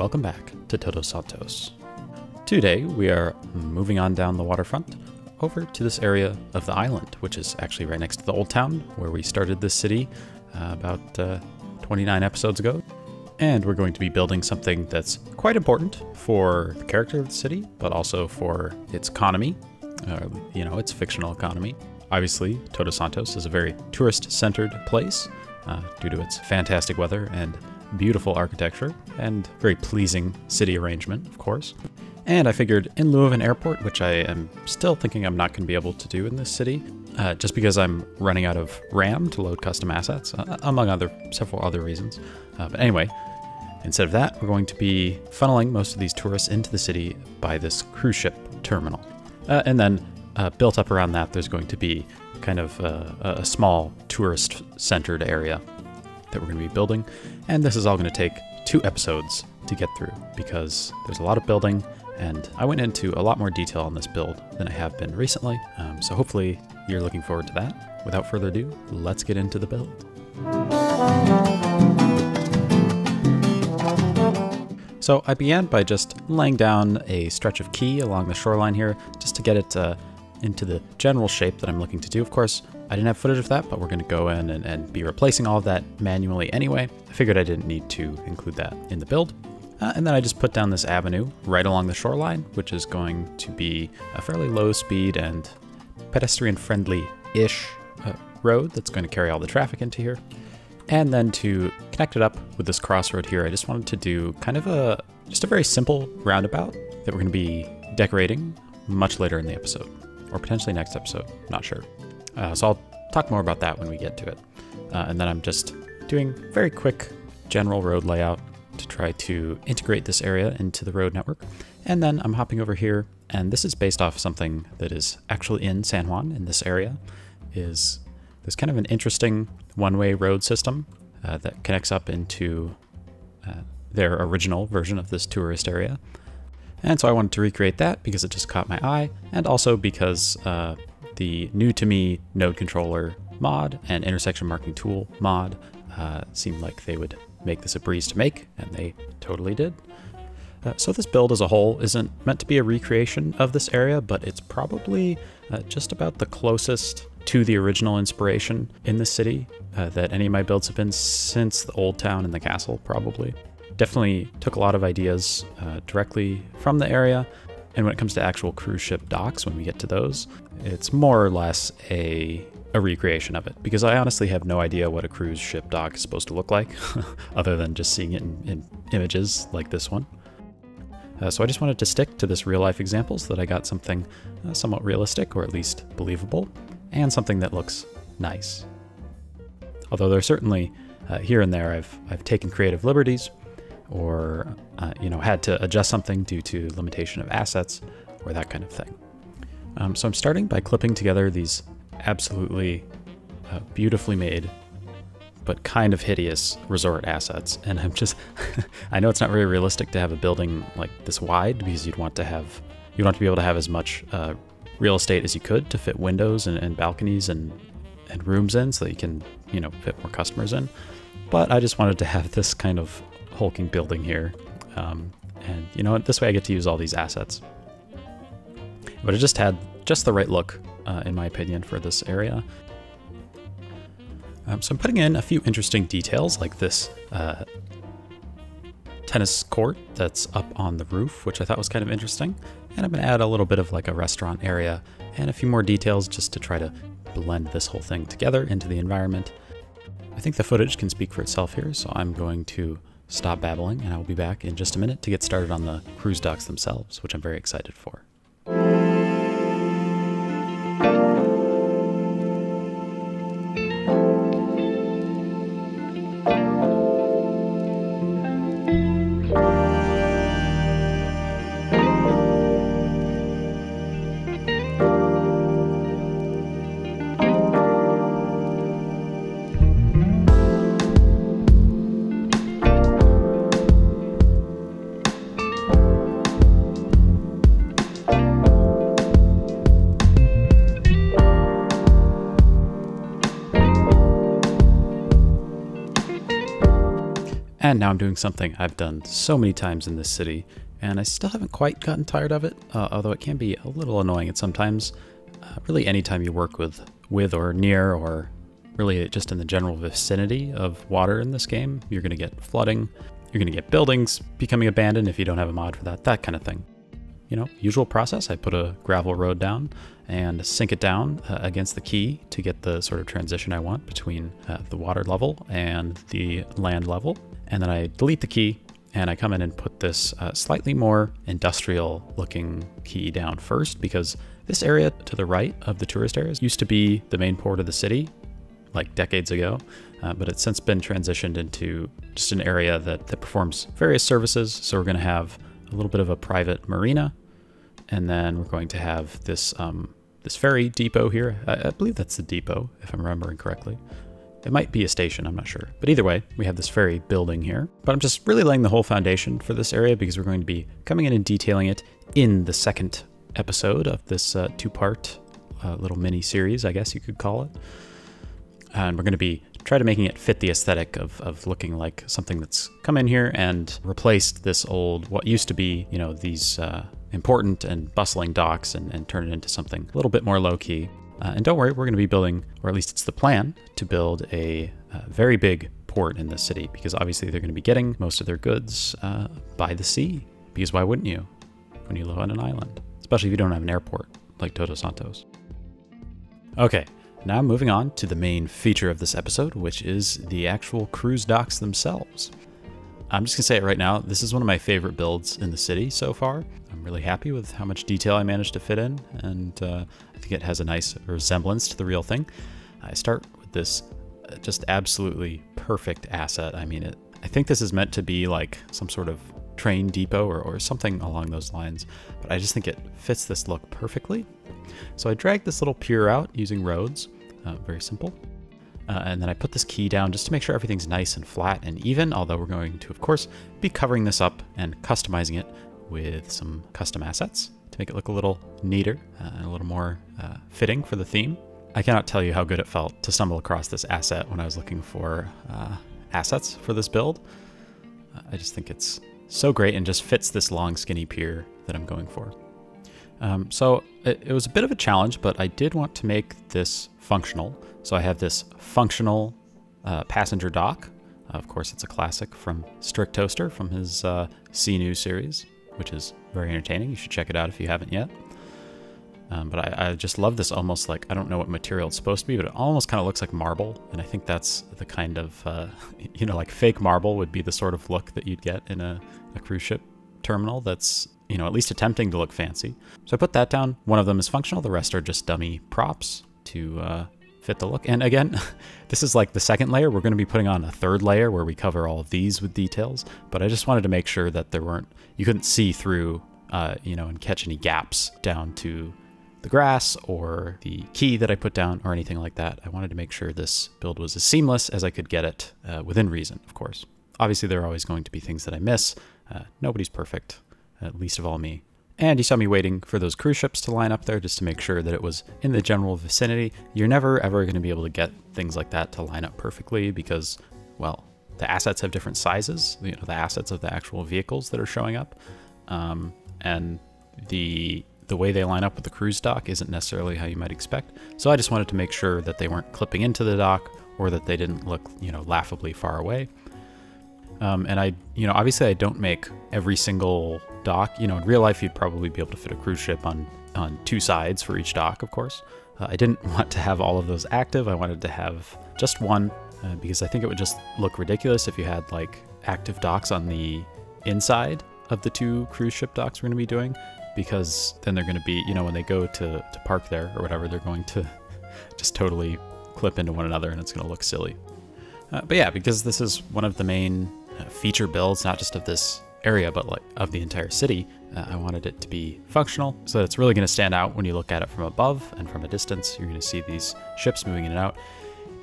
welcome back to Todos Santos. Today, we are moving on down the waterfront over to this area of the island, which is actually right next to the Old Town, where we started this city uh, about uh, 29 episodes ago. And we're going to be building something that's quite important for the character of the city, but also for its economy, uh, you know, its fictional economy. Obviously, Todos Santos is a very tourist centered place uh, due to its fantastic weather and beautiful architecture and very pleasing city arrangement, of course. And I figured in lieu of an airport, which I am still thinking I'm not going to be able to do in this city, uh, just because I'm running out of RAM to load custom assets, uh, among other several other reasons. Uh, but anyway, instead of that, we're going to be funneling most of these tourists into the city by this cruise ship terminal. Uh, and then uh, built up around that, there's going to be kind of uh, a small tourist centered area that we're going to be building. And this is all going to take two episodes to get through because there's a lot of building and I went into a lot more detail on this build than I have been recently. Um, so hopefully you're looking forward to that. Without further ado, let's get into the build. So I began by just laying down a stretch of quay along the shoreline here, just to get it uh, into the general shape that I'm looking to do. Of course, I didn't have footage of that, but we're going to go in and, and, be replacing all of that manually anyway. I figured I didn't need to include that in the build. Uh, and then I just put down this avenue right along the shoreline, which is going to be a fairly low speed and pedestrian friendly-ish uh, road that's going to carry all the traffic into here. And then to connect it up with this crossroad here, I just wanted to do kind of a, just a very simple roundabout that we're going to be decorating much later in the episode, or potentially next episode, not sure. Uh, so I'll talk more about that when we get to it. Uh, and then I'm just doing very quick general road layout to try to integrate this area into the road network. And then I'm hopping over here, and this is based off something that is actually in San Juan in this area, is there's kind of an interesting one-way road system uh, that connects up into uh, their original version of this tourist area. And so I wanted to recreate that because it just caught my eye, and also because uh, the new to me node controller mod and intersection marking tool mod uh, seemed like they would make this a breeze to make, and they totally did. Uh, so this build as a whole isn't meant to be a recreation of this area, but it's probably uh, just about the closest to the original inspiration in the city uh, that any of my builds have been since the old town and the castle, probably. Definitely took a lot of ideas uh, directly from the area, and when it comes to actual cruise ship docks, when we get to those, it's more or less a a recreation of it because I honestly have no idea what a cruise ship dock is supposed to look like other than just seeing it in, in images like this one. Uh, so I just wanted to stick to this real life example so that I got something uh, somewhat realistic or at least believable and something that looks nice. Although there certainly uh, here and there I've, I've taken creative liberties or uh, you know had to adjust something due to limitation of assets or that kind of thing. Um, so I'm starting by clipping together these absolutely uh, beautifully made but kind of hideous resort assets and I'm just I know it's not very realistic to have a building like this wide because you'd want to have you want to be able to have as much uh, real estate as you could to fit windows and, and balconies and and rooms in so that you can you know fit more customers in but I just wanted to have this kind of hulking building here. Um, and you know what, this way I get to use all these assets. But it just had just the right look, uh, in my opinion, for this area. Um, so I'm putting in a few interesting details like this uh, tennis court that's up on the roof, which I thought was kind of interesting. And I'm to add a little bit of like a restaurant area and a few more details just to try to blend this whole thing together into the environment. I think the footage can speak for itself here, so I'm going to stop babbling, and I will be back in just a minute to get started on the cruise docks themselves, which I'm very excited for. And now I'm doing something I've done so many times in this city, and I still haven't quite gotten tired of it, uh, although it can be a little annoying at sometimes. Uh, really, anytime you work with, with or near, or really just in the general vicinity of water in this game, you're going to get flooding, you're going to get buildings becoming abandoned if you don't have a mod for that, that kind of thing. You know, usual process. I put a gravel road down and sink it down uh, against the quay to get the sort of transition I want between uh, the water level and the land level. And then I delete the quay and I come in and put this uh, slightly more industrial looking quay down first because this area to the right of the tourist areas used to be the main port of the city like decades ago, uh, but it's since been transitioned into just an area that, that performs various services. So we're going to have a little bit of a private marina, and then we're going to have this um, this ferry depot here. I, I, believe that's the depot, if I'm remembering correctly. It might be a station, I'm not sure. But either way, we have this ferry building here. But I'm just really laying the whole foundation for this area because we're going to be coming in and detailing it in the second episode of this uh, two-part uh, little mini-series, I guess you could call it. And we're going to be try to making it fit the aesthetic of, of looking like something that's come in here and replaced this old, what used to be, you know, these uh, important and bustling docks and, and turn it into something a little bit more low key. Uh, and don't worry, we're going to be building, or at least it's the plan, to build a, a very big port in the city because obviously they're going to be getting most of their goods uh, by the sea. Because why wouldn't you when you live on an island? Especially if you don't have an airport like Todos Santos. Okay, now moving on to the main feature of this episode, which is the actual cruise docks themselves. I'm just gonna say it right now, this is one of my favorite builds in the city so far. I'm really happy with how much detail I managed to fit in, and uh, I think it has a nice resemblance to the real thing. I start with this uh, just absolutely perfect asset. I mean, it, I think this is meant to be like some sort of train depot or, or something along those lines, but I just think it fits this look perfectly. So I drag this little pier out using roads, uh, very simple. Uh, and then I put this quay down just to make sure everything's nice and flat and even, although we're going to, of course, be covering this up and customizing it with some custom assets to make it look a little neater uh, and a little more uh, fitting for the theme. I cannot tell you how good it felt to stumble across this asset when I was looking for uh, assets for this build. Uh, I just think it's so great and just fits this long skinny pier that I'm going for. Um, so it, it was a bit of a challenge, but I did want to make this functional. So I have this functional uh, passenger dock. Of course, it's a classic from Strictoaster from his uh, C New series, which is very entertaining. You should check it out if you haven't yet. Um, but I, I, just love this almost like, I don't know what material it's supposed to be, but it almost kind of looks like marble. And I think that's the kind of, uh, you know, like fake marble would be the sort of look that you'd get in a, a cruise ship terminal that's you know, at least attempting to look fancy. So I put that down. One of them is functional. The rest are just dummy props to uh, fit the look. And again, this is like the second layer. We're going to be putting on a third layer where we cover all of these with details. But I just wanted to make sure that there weren't, you couldn't see through, uh, you know, and catch any gaps down to the grass or the quay that I put down or anything like that. I wanted to make sure this build was as seamless as I could get it uh, within reason, of course. Obviously, there are always going to be things that I miss. Uh, nobody's perfect uh, least of all me. And you saw me waiting for those cruise ships to line up there just to make sure that it was in the general vicinity. You're never ever going to be able to get things like that to line up perfectly because, well, the assets have different sizes, you know, the assets of the actual vehicles that are showing up. Um, and the the way they line up with the cruise dock isn't necessarily how you might expect. So I just wanted to make sure that they weren't clipping into the dock or that they didn't look, you know, laughably far away. Um, and I, you know, obviously I don't make every single dock. You know, in real life, you'd probably be able to fit a cruise ship on, on two sides for each dock, of course. Uh, I didn't want to have all of those active. I wanted to have just one uh, because I think it would just look ridiculous if you had like active docks on the inside of the two cruise ship docks we're going to be doing because then they're going to be, you know, when they go to, to park there or whatever, they're going to just totally clip into one another and it's going to look silly. Uh, but yeah, because this is one of the main feature builds, not just of this area, but like of the entire city. Uh, I wanted it to be functional so that it's really going to stand out when you look at it from above and from a distance. You're going to see these ships moving in and out.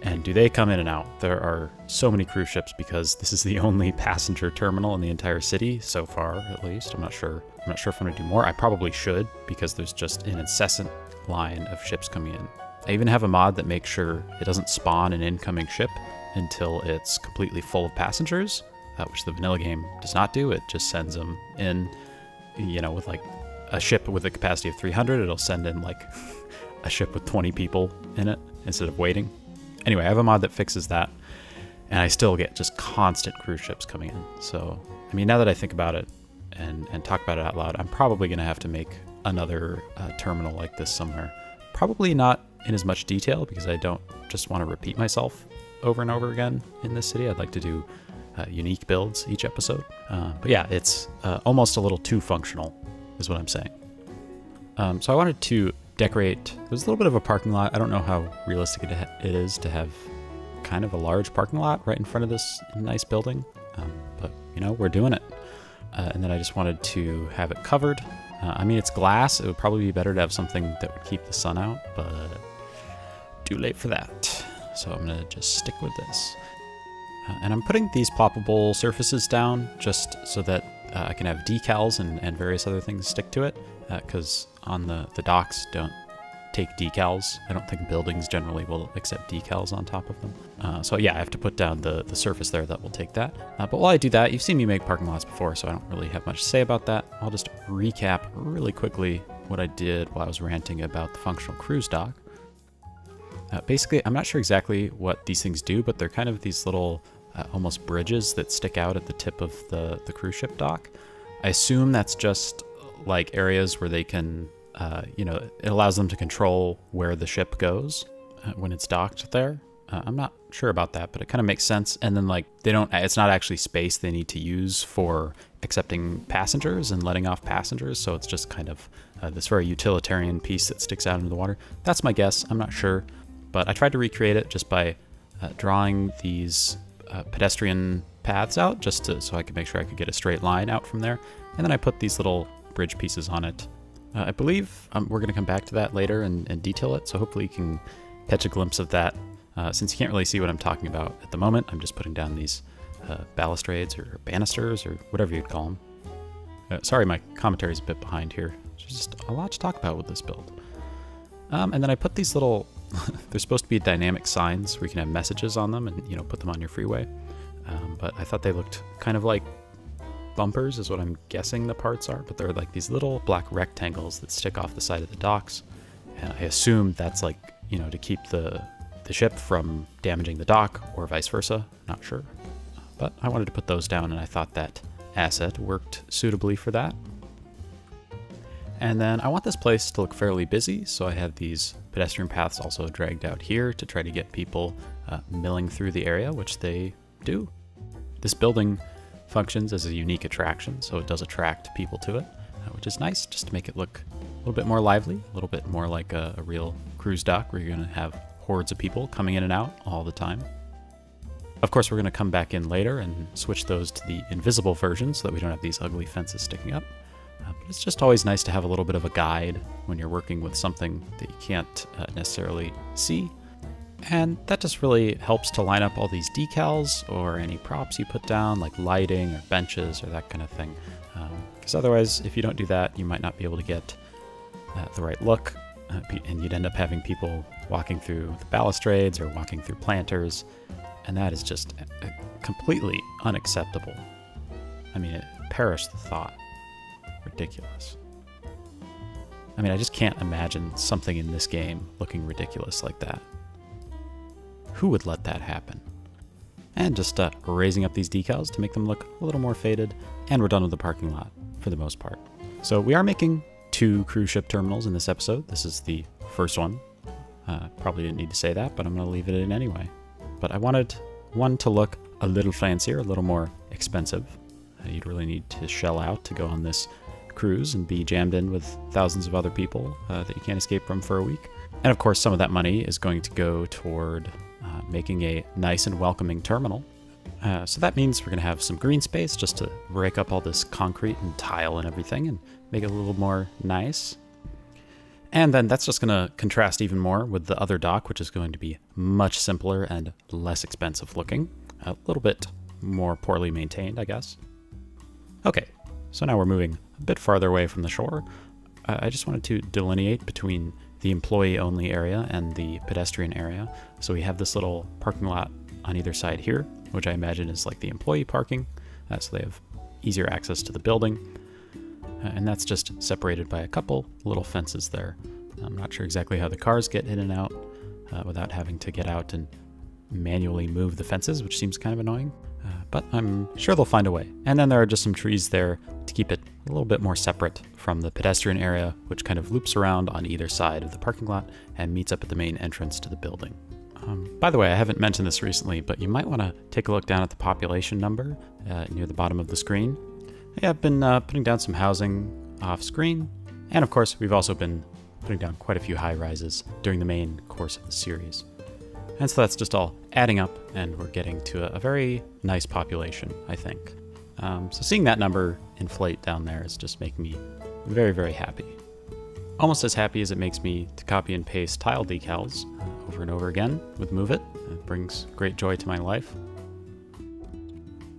And do they come in and out? There are so many cruise ships because this is the only passenger terminal in the entire city so far, at least. I'm not sure. I'm not sure if I'm to do more. I probably should because there's just an incessant line of ships coming in. I even have a mod that makes sure it doesn't spawn an incoming ship until it's completely full of passengers uh, which the vanilla game does not do. It just sends them in, you know, with like a ship with a capacity of 300, it'll send in like a ship with 20 people in it instead of waiting. Anyway, I have a mod that fixes that, and I still get just constant cruise ships coming in. So, I mean, now that I think about it and, and talk about it out loud, I'm probably going to have to make another uh, terminal like this somewhere. Probably not in as much detail because I don't just want to repeat myself over and over again in this city. I'd like to do uh, unique builds each episode. Uh, but yeah, it's uh, almost a little too functional, is what I'm saying. Um, so I wanted to decorate. There's a little bit of a parking lot. I don't know how realistic it, it is to have kind of a large parking lot right in front of this nice building, um, but you know we're doing it. Uh, and then I just wanted to have it covered. Uh, I mean, it's glass. It would probably be better to have something that would keep the sun out, but too late for that. So I'm gonna just stick with this. Uh, and I'm putting these ploppable surfaces down just so that uh, I can have decals and, and various other things stick to it, because uh, on the, the docks don't take decals. I don't think buildings generally will accept decals on top of them. Uh, so yeah, I have to put down the, the surface there that will take that. Uh, but while I do that, you've seen me make parking lots before, so I don't really have much to say about that. I'll just recap really quickly what I did while I was ranting about the functional cruise dock. Uh, basically, I'm not sure exactly what these things do, but they're kind of these little uh, almost bridges that stick out at the tip of the, the cruise ship dock. I assume that's just like areas where they can, uh, you know, it allows them to control where the ship goes uh, when it's docked there. Uh, I'm not sure about that, but it kind of makes sense. And then like they don't, it's not actually space they need to use for accepting passengers and letting off passengers. So it's just kind of uh, this very utilitarian piece that sticks out into the water. That's my guess. I'm not sure, but I tried to recreate it just by uh, drawing these uh, pedestrian paths out just to, so I could make sure I could get a straight line out from there. And then I put these little bridge pieces on it. Uh, I believe um, we're going to come back to that later and, and, detail it, so hopefully you can catch a glimpse of that. Uh, since you can't really see what I'm talking about at the moment, I'm just putting down these uh, balustrades or banisters or whatever you'd call them. Uh, sorry, my commentary is a bit behind here. There's just a lot to talk about with this build. Um, and then I put these little, they're supposed to be dynamic signs where you can have messages on them and, you know, put them on your freeway. Um, but I thought they looked kind of like bumpers is what I'm guessing the parts are, but they're like these little black rectangles that stick off the side of the docks. And I assume that's like, you know, to keep the, the ship from damaging the dock or vice versa. Not sure. But I wanted to put those down and I thought that asset worked suitably for that. And then I want this place to look fairly busy, so I have these pedestrian paths also dragged out here to try to get people uh, milling through the area, which they do. This building functions as a unique attraction, so it does attract people to it, uh, which is nice just to make it look a little bit more lively, a little bit more like a, a real cruise dock where you're going to have hordes of people coming in and out all the time. Of course, we're going to come back in later and switch those to the invisible version so that we don't have these ugly fences sticking up. It's just always nice to have a little bit of a guide when you're working with something that you can't uh, necessarily see and that just really helps to line up all these decals or any props you put down, like lighting or benches or that kind of thing. Because um, otherwise, if you don't do that, you might not be able to get uh, the right look, uh, and you'd end up having people walking through the balustrades or walking through planters, and that is just uh, completely unacceptable. I mean, it, perish the thought. Ridiculous. I mean, I just can't imagine something in this game looking ridiculous like that. Who would let that happen? And just uh, raising up these decals to make them look a little more faded, and we're done with the parking lot for the most part. So we are making two cruise ship terminals in this episode. This is the first one. Uh, probably didn't need to say that, but I'm going to leave it in anyway. But I wanted one to look a little fancier, a little more expensive. Uh, you'd really need to shell out to go on this cruise and be jammed in with thousands of other people uh, that you can't escape from for a week. And of course, some of that money is going to go toward uh, making a nice and welcoming terminal. Uh, so that means we're going to have some green space just to break up all this concrete and tile and everything and make it a little more nice. And then that's just going to contrast even more with the other dock, which is going to be much simpler and less expensive looking. A little bit more poorly maintained, I guess. Okay, so now we're moving a bit farther away from the shore. Uh, I just wanted to delineate between the employee only area and the pedestrian area. So we have this little parking lot on either side here, which I imagine is like the employee parking. uh, so they have easier access to the building. Uh, and that's just separated by a couple little fences there. I'm not sure exactly how the cars get in and out uh, without having to get out and manually move the fences, which seems kind of annoying. Uh, but I'm sure they'll find a way. And then there are just some trees there to keep it a little bit more separate from the pedestrian area, which kind of loops around on either side of the parking lot and meets up at the main entrance to the building. Um, by the way, I haven't mentioned this recently, but you might want to take a look down at the population number uh, near the bottom of the screen. Yeah, I've been uh, putting down some housing off screen, and of course, we've also been putting down quite a few high rises during the main course of the series. And so that's just all adding up, and we're getting to a, very nice population, I think. Um, so seeing that number inflate down there is just making me very, very happy. Almost as happy as it makes me to copy and paste tile decals uh, over and over again with Move It. It brings great joy to my life.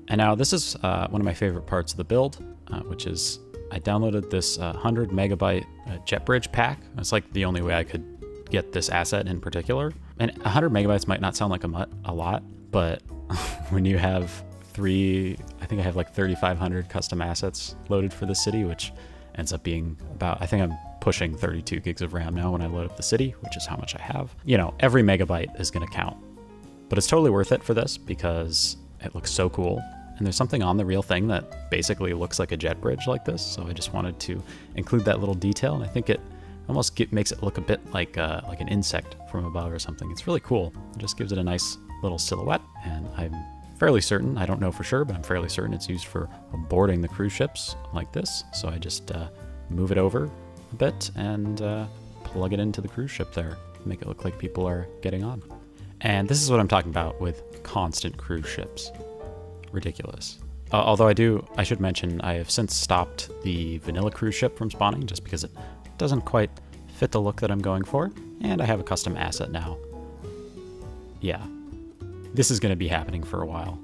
And now this is uh, one of my favorite parts of the build, uh, which is I downloaded this 100 uh, megabyte uh, JetBridge pack. It's like the only way I could get this asset in particular. And 100 megabytes might not sound like a, a lot, but when you have three, I think I have like 3,500 custom assets loaded for the city, which ends up being about, I think I'm pushing 32 gigs of RAM now when I load up the city, which is how much I have. You know, every megabyte is going to count. But it's totally worth it for this because it looks so cool. And there's something on the real thing that basically looks like a jet bridge like this. So I just wanted to include that little detail. And I think it almost get, makes it look a bit like uh, like an insect from above or something. It's really cool. It just gives it a nice little silhouette. And I'm fairly certain, I don't know for sure, but I'm fairly certain it's used for boarding the cruise ships like this. So I just uh, move it over a bit and uh, plug it into the cruise ship there. Make it look like people are getting on. And this is what I'm talking about with constant cruise ships ridiculous. Uh, although I do, I should mention, I have since stopped the vanilla cruise ship from spawning just because it doesn't quite fit the look that I'm going for, and I have a custom asset now. Yeah, this is going to be happening for a while,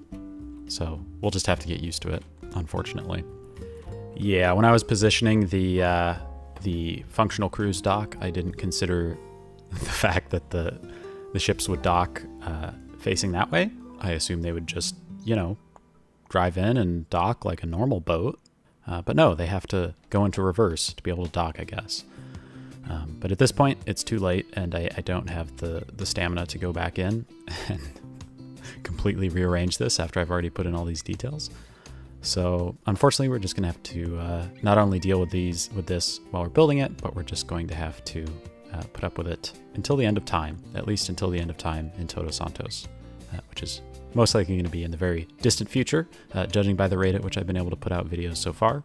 so we'll just have to get used to it, unfortunately. Yeah, when I was positioning the uh, the functional cruise dock, I didn't consider the fact that the the ships would dock uh, facing that way. I assumed they would just, you know, drive in and dock like a normal boat. Uh, but no, they have to go into reverse to be able to dock, I guess. Um, but at this point, it's too late, and I, I, don't have the, the stamina to go back in and completely rearrange this after I've already put in all these details. So unfortunately, we're just going to have to uh, not only deal with these with this while we're building it, but we're just going to have to uh, put up with it until the end of time, at least until the end of time in Todos Santos, uh, which is most likely going to be in the very distant future, uh, judging by the rate at which I've been able to put out videos so far.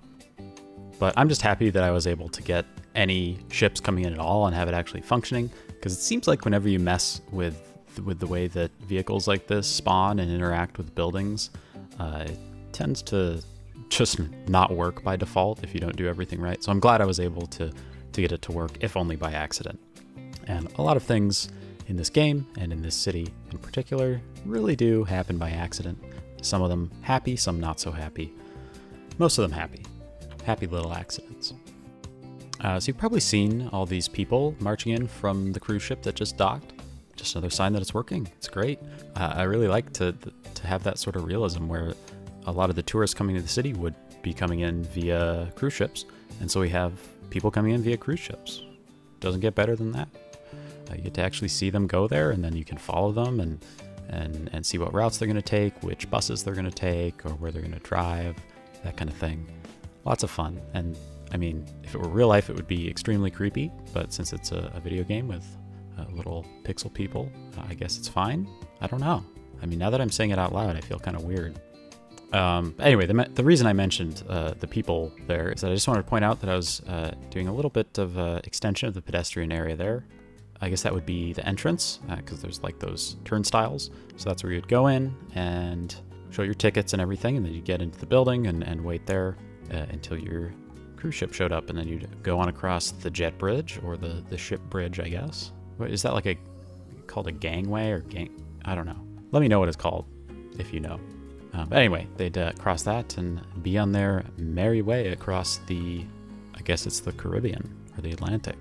But I'm just happy that I was able to get any ships coming in at all and have it actually functioning, because it seems like whenever you mess with with the way that vehicles like this spawn and interact with buildings, uh, it tends to just not work by default if you don't do everything right. So I'm glad I was able to to get it to work, if only by accident. And a lot of things in this game and in this city in particular really do happen by accident. Some of them happy, some not so happy. Most of them happy. Happy little accidents. Uh, so you've probably seen all these people marching in from the cruise ship that just docked. Just another sign that it's working. It's great. Uh, I really like to to have that sort of realism where a lot of the tourists coming to the city would be coming in via cruise ships, and so we have people coming in via cruise ships. Doesn't get better than that. Uh, you get to actually see them go there, and then you can follow them and and and see what routes they're going to take, which buses they're going to take, or where they're going to drive, that kind of thing. Lots of fun. And I mean, if it were real life, it would be extremely creepy. But since it's a, a video game with uh, little pixel people, uh, I guess it's fine. I don't know. I mean, now that I'm saying it out loud, I feel kind of weird. Um, anyway, the, the reason I mentioned uh, the people there is that I just wanted to point out that I was uh, doing a little bit of uh, extension of the pedestrian area there. I guess that would be the entrance because there's like those turnstiles. So that's where you'd go in and show your tickets and everything, and then you get into the building and, and wait there uh, until your cruise ship showed up, and then you'd go on across the jet bridge or the the ship bridge, I guess. What, is that like a called a gangway or gang? I don't know. Let me know what it's called if you know. Uh, but anyway, they'd uh, cross that and be on their merry way across the, I guess it's the Caribbean or the Atlantic.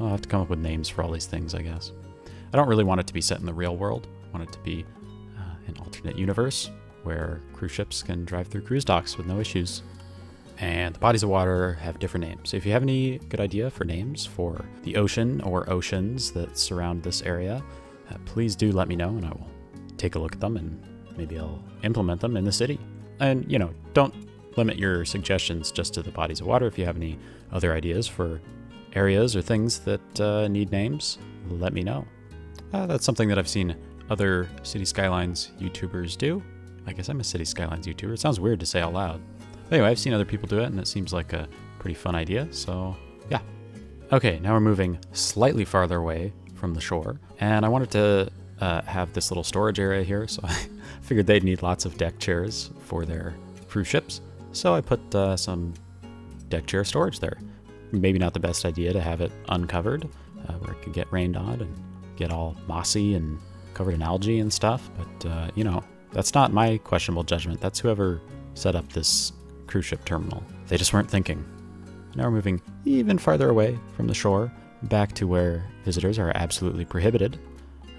I'll have to come up with names for all these things, I guess. I don't really want it to be set in the real world. I want it to be uh, an alternate universe where cruise ships can drive through cruise docks with no issues. And the bodies of water have different names. If you have any good idea for names for the ocean or oceans that surround this area, uh, please do let me know and I will take a look at them and maybe I'll implement them in the city. And, you know, don't limit your suggestions just to the bodies of water. If you have any other ideas for areas or things that uh, need names, let me know. Uh, that's something that I've seen other City Skylines YouTubers do. I guess I'm a City Skylines YouTuber. It sounds weird to say out loud. But anyway, I've seen other people do it, and it seems like a pretty fun idea, so yeah. Okay, now we're moving slightly farther away from the shore, and I wanted to uh, have this little storage area here, so I figured they'd need lots of deck chairs for their cruise ships. So I put uh, some deck chair storage there. Maybe not the best idea to have it uncovered, uh, where it could get rained on and get all mossy and covered in algae and stuff, but uh, you know, that's not my questionable judgment. That's whoever set up this cruise ship terminal. They just weren't thinking. Now we're moving even farther away from the shore, back to where visitors are absolutely prohibited,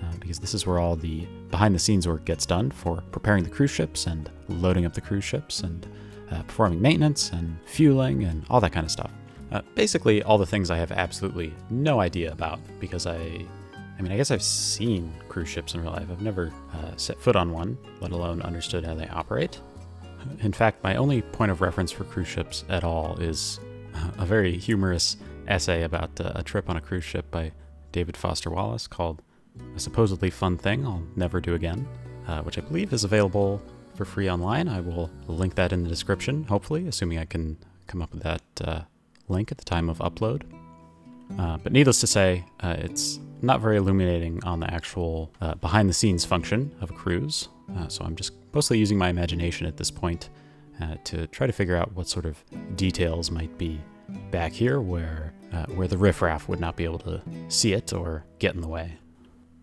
uh, because this is where all the behind the scenes work gets done for preparing the cruise ships and loading up the cruise ships and uh, performing maintenance and fueling and all that kind of stuff. Uh, basically, all the things I have absolutely no idea about because I I mean, I guess I've seen cruise ships in real life. I've never uh, set foot on one, let alone understood how they operate. In fact, my only point of reference for cruise ships at all is a very humorous essay about uh, a trip on a cruise ship by David Foster Wallace called A Supposedly Fun Thing I'll Never Do Again, uh, which I believe is available for free online. I will link that in the description, hopefully, assuming I can come up with that uh, link at the time of upload. Uh, but needless to say, uh, it's not very illuminating on the actual uh, behind the scenes function of a cruise. Uh, so I'm just mostly using my imagination at this point uh, to try to figure out what sort of details might be back here where, uh, where the riffraff would not be able to see it or get in the way.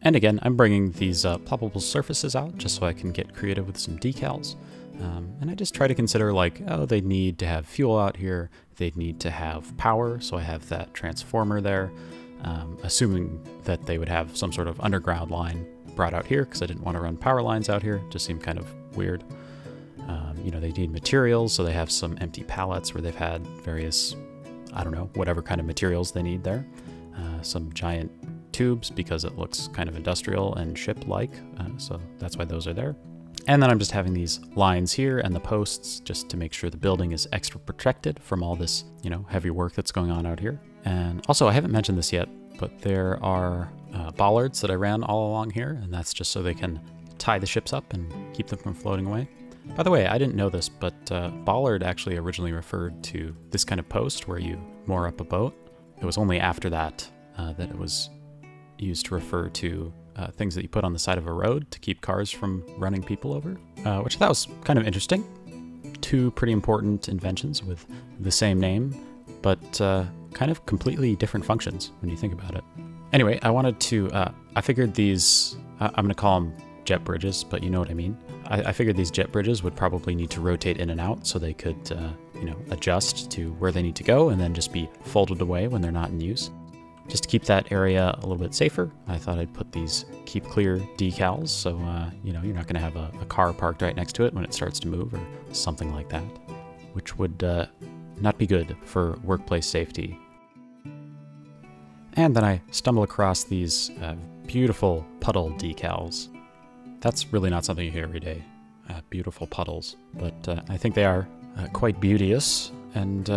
And again, I'm bringing these ploppable surfaces out just so I can get creative with some decals. Um, and I just try to consider like, oh, they need to have fuel out here. They'd need to have power. So I have that transformer there, um, assuming that they would have some sort of underground line brought out here because I didn't want to run power lines out here. It just seemed kind of weird. Um, you know, they need materials. So they have some empty pallets where they've had various, I don't know, whatever kind of materials they need there. Uh, some giant tubes because it looks kind of industrial and ship-like. Uh, so that's why those are there. And then I'm just having these lines here and the posts just to make sure the building is extra protected from all this, you know, heavy work that's going on out here. And also, I haven't mentioned this yet, but there are uh, bollards that I ran all along here, and that's just so they can tie the ships up and keep them from floating away. By the way, I didn't know this, but uh, bollard actually originally referred to this kind of post where you moor up a boat. It was only after that uh, that it was used to refer to uh, things that you put on the side of a road to keep cars from running people over, uh, which I thought was kind of interesting. Two pretty important inventions with the same name, but uh, kind of completely different functions when you think about it. Anyway, I wanted to, uh, I figured these, I'm going to call them jet bridges, but you know what I mean. I, I, figured these jet bridges would probably need to rotate in and out so they could, uh, you know, adjust to where they need to go and then just be folded away when they're not in use. Just to keep that area a little bit safer, I thought I'd put these keep clear decals so uh, you know you're not going to have a, a, car parked right next to it when it starts to move or something like that, which would uh, not be good for workplace safety. And then I stumble across these uh, beautiful puddle decals. That's really not something you hear every day, uh, beautiful puddles, but uh, I think they are uh, quite beauteous and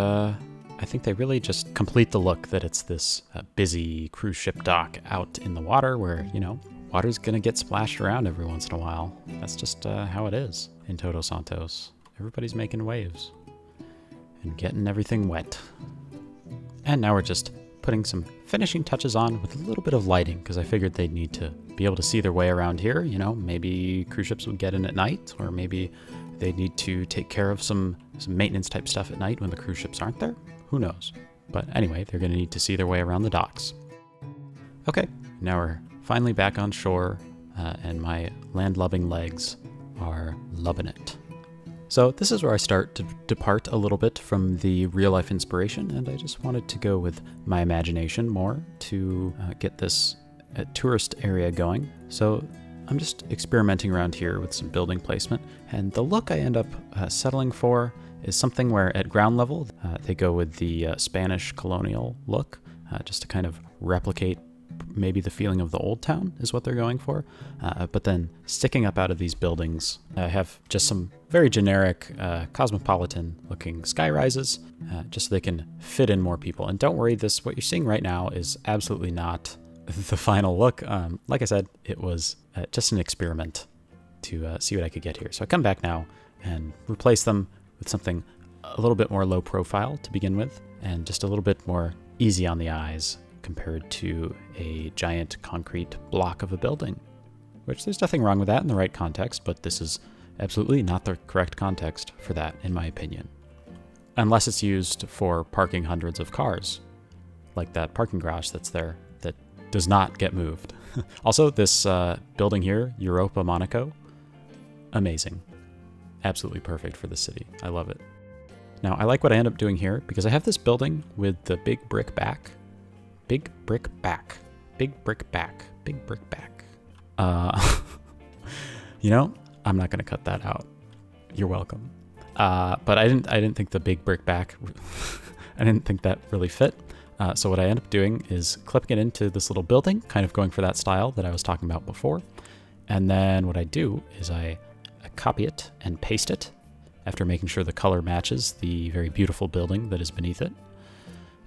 I think they really just complete the look that it's this uh, busy cruise ship dock out in the water where, you know, water's gonna get splashed around every once in a while. That's just uh, how it is in Todos Santos. Everybody's making waves and getting everything wet. And now we're just putting some finishing touches on with a little bit of lighting because I figured they'd need to be able to see their way around here. You know, maybe cruise ships would get in at night or maybe they'd need to take care of some, some maintenance type stuff at night when the cruise ships aren't there. Who knows? But anyway, they're going to need to see their way around the docks. Okay, now we're finally back on shore, uh, and my land loving legs are loving it. So, this is where I start to depart a little bit from the real life inspiration, and I just wanted to go with my imagination more to uh, get this uh, tourist area going. So, I'm just experimenting around here with some building placement, and the look I end up uh, settling for is something where at ground level uh, they go with the uh, Spanish colonial look, uh, just to kind of replicate maybe the feeling of the old town is what they're going for. Uh, but then sticking up out of these buildings, I have just some very generic uh, cosmopolitan looking sky rises, uh, just so they can fit in more people. And don't worry, this what you're seeing right now is absolutely not the final look. Um, like I said, it was uh, just an experiment to uh, see what I could get here. So I come back now and replace them with something a little bit more low profile to begin with, and just a little bit more easy on the eyes compared to a giant concrete block of a building. Which there's nothing wrong with that in the right context, but this is absolutely not the correct context for that, in my opinion. Unless it's used for parking hundreds of cars, like that parking garage that's there that does not get moved. also, this uh, building here, Europa Monaco, amazing. Absolutely perfect for the city. I love it. Now, I like what I end up doing here because I have this building with the big brick back Big brick back. Big brick back. Big brick back. Uh, you know, I'm not gonna cut that out. You're welcome. Uh, but I didn't. I didn't think the big brick back. I didn't think that really fit. Uh, so what I end up doing is clipping it into this little building, kind of going for that style that I was talking about before. And then what I do is I, I copy it and paste it after making sure the color matches the very beautiful building that is beneath it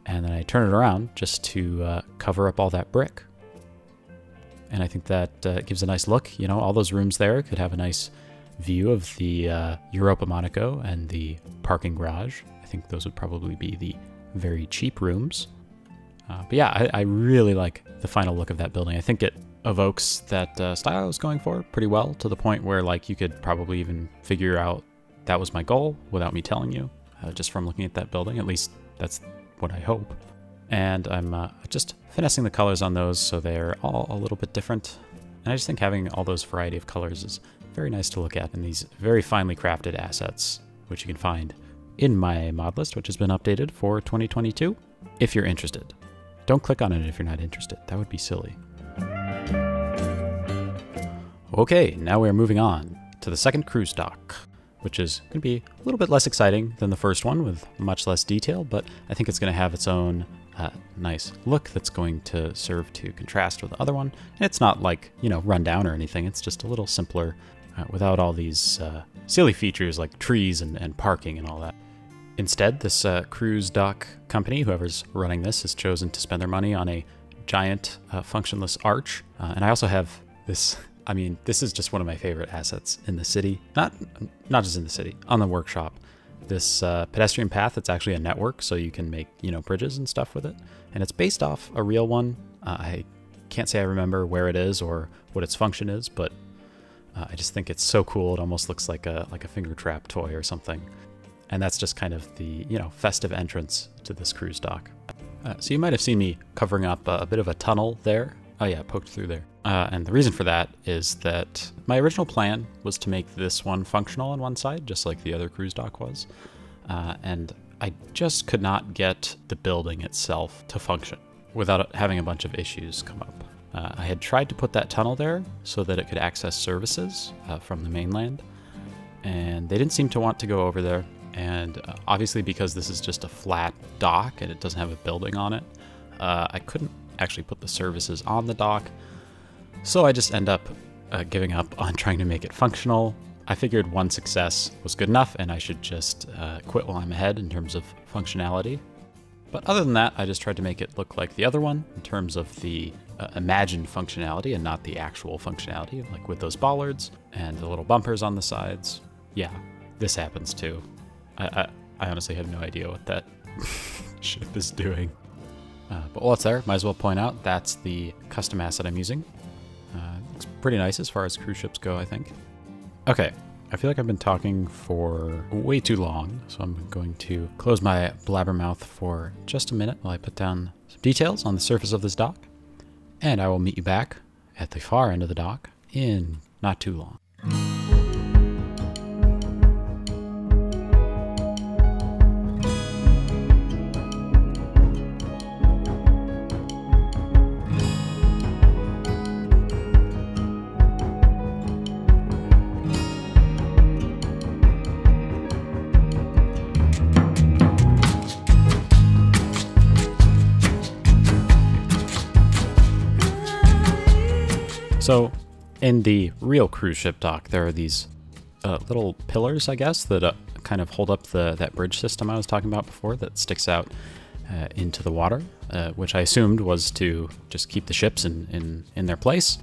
and then I turn it around just to uh, cover up all that brick. And I think that uh, gives a nice look. You know, all those rooms there could have a nice view of the uh, Europa Monaco and the parking garage. I think those would probably be the very cheap rooms. Uh, but yeah, I, I, really like the final look of that building. I think it evokes that uh, style I was going for pretty well to the point where like you could probably even figure out that was my goal without me telling you, uh, just from looking at that building. At least that's what I hope. And I'm uh, just finessing the colors on those so they're all a little bit different. And I just think having all those variety of colors is very nice to look at in these very finely crafted assets, which you can find in my mod list, which has been updated for 2022, if you're interested. Don't click on it if you're not interested. That would be silly. Okay, now we're moving on to the second cruise dock which is going to be a little bit less exciting than the first one with much less detail, but I think it's going to have its own uh, nice look that's going to serve to contrast with the other one. And it's not like, you know, run down or anything, it's just a little simpler uh, without all these uh, silly features like trees and, and, parking and all that. Instead, this uh, cruise dock company, whoever's running this, has chosen to spend their money on a giant uh, functionless arch. Uh, and I also have this I mean, this is just one of my favorite assets in the city. Not not just in the city, on the workshop. This uh, pedestrian path, it's actually a network, so you can make, you know, bridges and stuff with it. And it's based off a real one. Uh, I can't say I remember where it is or what its function is, but uh, I just think it's so cool. It almost looks like a like a finger trap toy or something. And that's just kind of the, you know, festive entrance to this cruise dock. Uh, so you might have seen me covering up a, a bit of a tunnel there Oh yeah, poked through there. Uh, and the reason for that is that my original plan was to make this one functional on one side, just like the other cruise dock was. Uh, and I just could not get the building itself to function without having a bunch of issues come up. Uh, I had tried to put that tunnel there so that it could access services uh, from the mainland, and they didn't seem to want to go over there. And uh, obviously, because this is just a flat dock and it doesn't have a building on it, uh, I couldn't actually put the services on the dock. So I just end up uh, giving up on trying to make it functional. I figured one success was good enough and I should just uh, quit while I'm ahead in terms of functionality. But other than that, I just tried to make it look like the other one in terms of the uh, imagined functionality and not the actual functionality, like with those bollards and the little bumpers on the sides. Yeah, this happens too. I, I, I honestly have no idea what that ship is doing. Uh, but while it's there, might as well point out that's the custom asset I'm using. Uh, pretty nice as far as cruise ships go, I think. Okay, I feel like I've been talking for way too long, so I'm going to close my blabbermouth for just a minute while I put down some details on the surface of this dock, and I will meet you back at the far end of the dock in not too long. So, in the real cruise ship dock, there are these uh, little pillars, I guess, that uh, kind of hold up the that bridge system I was talking about before that sticks out uh, into the water, uh, which I assumed was to just keep the ships in, in, in their place.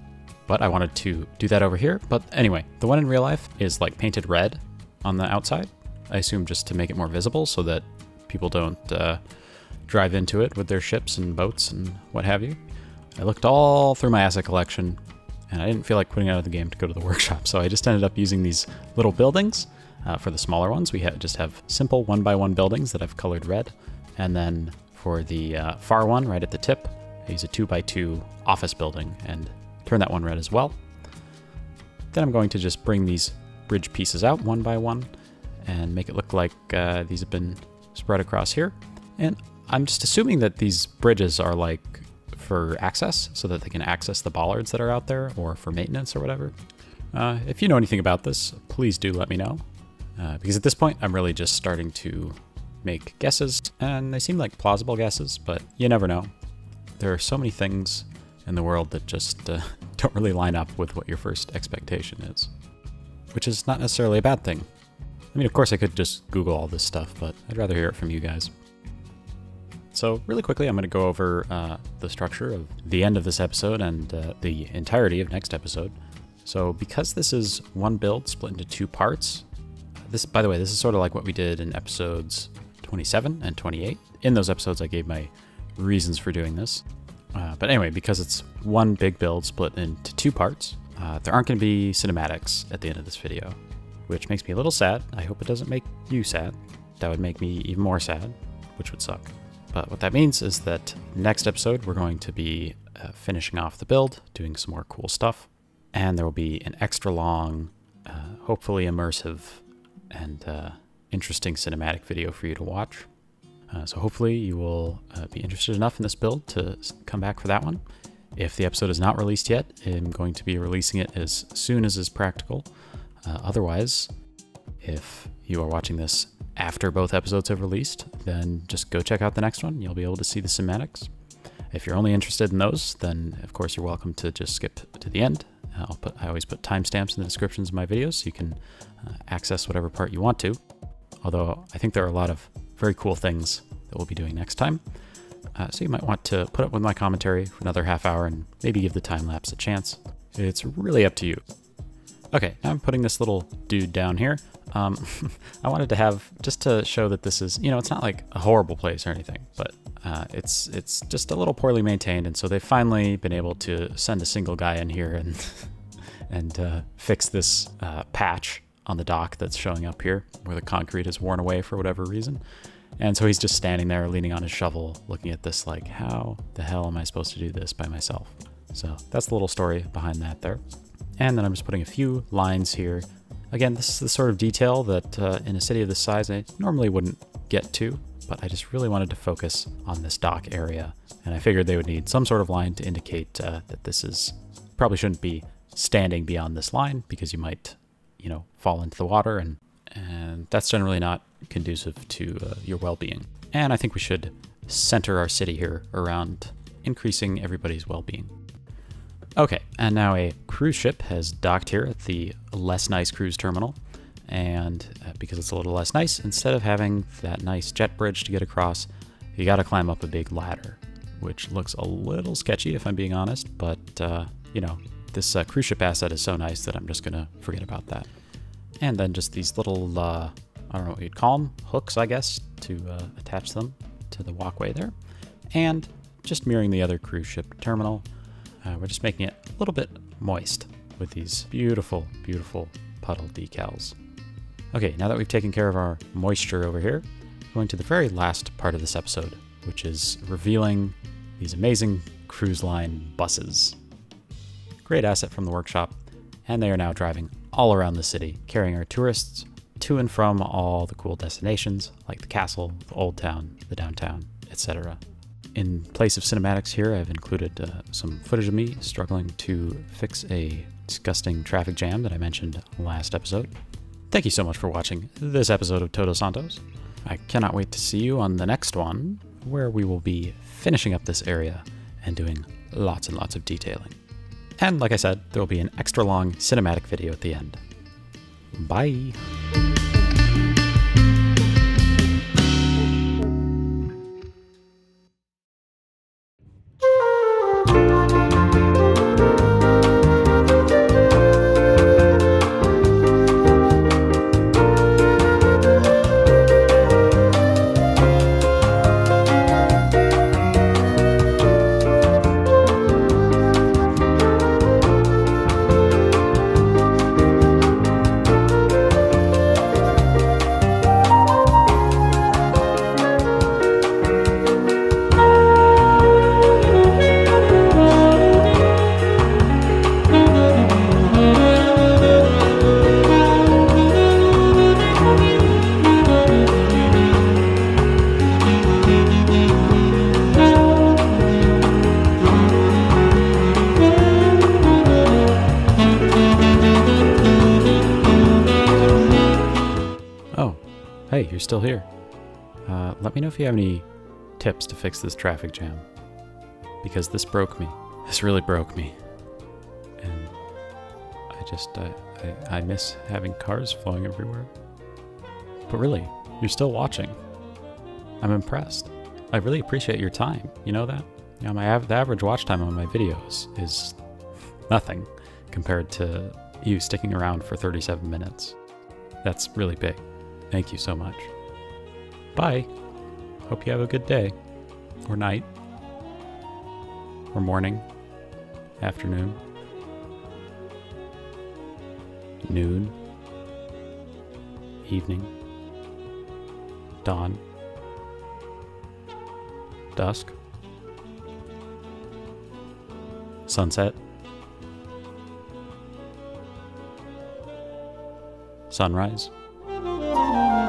But I wanted to do that over here. But anyway, the one in real life is like painted red on the outside. I assume just to make it more visible so that people don't uh, drive into it with their ships and boats and what have you. I looked all through my asset collection and I didn't feel like quitting out of the game to go to the workshop, so I just ended up using these little buildings. Uh, for the smaller ones, we ha just have simple one by one buildings that I've colored red, and then for the uh, far one, right at the tip, I use a two by two office building and turn that one red as well. Then I'm going to just bring these bridge pieces out one by one and make it look like uh, these have been spread across here. And I'm just assuming that these bridges are like for access so that they can access the bollards that are out there or for maintenance or whatever. Uh, if you know anything about this, please do let me know. Uh, because at this point, I'm really just starting to make guesses, and they seem like plausible guesses, but you never know. There are so many things in the world that just uh, don't really line up with what your first expectation is, which is not necessarily a bad thing. I mean, of course, I could just Google all this stuff, but I'd rather hear it from you guys. So really quickly, I'm going to go over uh, the structure of the end of this episode and uh, the entirety of next episode. So because this is one build split into two parts, this, by the way, this is sort of like what we did in episodes 27 and 28. In those episodes, I gave my reasons for doing this. Uh, but anyway, because it's one big build split into two parts, uh, there aren't going to be cinematics at the end of this video, which makes me a little sad. I hope it doesn't make you sad. That would make me even more sad, which would suck. But what that means is that next episode, we're going to be uh, finishing off the build, doing some more cool stuff, and there will be an extra long, uh, hopefully immersive and uh, interesting cinematic video for you to watch. Uh, so hopefully you will uh, be interested enough in this build to come back for that one. If the episode is not released yet, I'm going to be releasing it as soon as is practical. Uh, otherwise, if you are watching this after both episodes have released, then just go check out the next one. You'll be able to see the cinematics. If you're only interested in those, then of course you're welcome to just skip to the end. I'll put, I always put timestamps in the descriptions of my videos so you can uh, access whatever part you want to. Although I think there are a lot of very cool things that we'll be doing next time. Uh, so you might want to put up with my commentary for another half hour and maybe give the time lapse a chance. It's really up to you. Okay, now I'm putting this little dude down here. Um, I wanted to have, just to show that this is, you know, it's not like a horrible place or anything, but uh, it's it's just a little poorly maintained, and so they've finally been able to send a single guy in here and and uh, fix this uh, patch on the dock that's showing up here, where the concrete is worn away for whatever reason. And so he's just standing there, leaning on his shovel, looking at this like, how the hell am I supposed to do this by myself? So that's the little story behind that there. And then I'm just putting a few lines here Again, this is the sort of detail that uh, in a city of this size I normally wouldn't get to, but I just really wanted to focus on this dock area. And I figured they would need some sort of line to indicate uh, that this is, probably shouldn't be standing beyond this line because you might, you know, fall into the water and, and that's generally not conducive to uh, your well-being. And I think we should center our city here around increasing everybody's well-being. Okay, and now a cruise ship has docked here at the less nice cruise terminal. And uh, because it's a little less nice, instead of having that nice jet bridge to get across, you gotta climb up a big ladder, which looks a little sketchy if I'm being honest, but uh, you know, this uh, cruise ship asset is so nice that I'm just gonna forget about that. And then just these little, uh, I don't know what you'd call them, hooks, I guess, to uh, attach them to the walkway there. And just mirroring the other cruise ship terminal, uh, we're just making it a little bit moist with these beautiful, beautiful puddle decals. Okay, now that we've taken care of our moisture over here, we're going to the very last part of this episode, which is revealing these amazing cruise line buses. Great asset from the workshop, and they are now driving all around the city, carrying our tourists to and from all the cool destinations like the castle, the old town, the downtown, etc. In place of cinematics here, I've included uh, some footage of me struggling to fix a disgusting traffic jam that I mentioned last episode. Thank you so much for watching this episode of Todos Santos. I cannot wait to see you on the next one, where we will be finishing up this area and doing lots and lots of detailing. And like I said, there will be an extra long cinematic video at the end. Bye. Hey, you're still here. Uh, let me know if you have any tips to fix this traffic jam. Because this broke me. This really broke me. And I just, I, I, I miss having cars flowing everywhere. But really, you're still watching. I'm impressed. I really appreciate your time. You know that? You know, my av- the average watch time on my videos is nothing compared to you sticking around for 37 minutes. That's really big. Thank you so much. Bye. Hope you have a good day, or night, or morning, afternoon, noon, evening, dawn, dusk, sunset, sunrise oh you.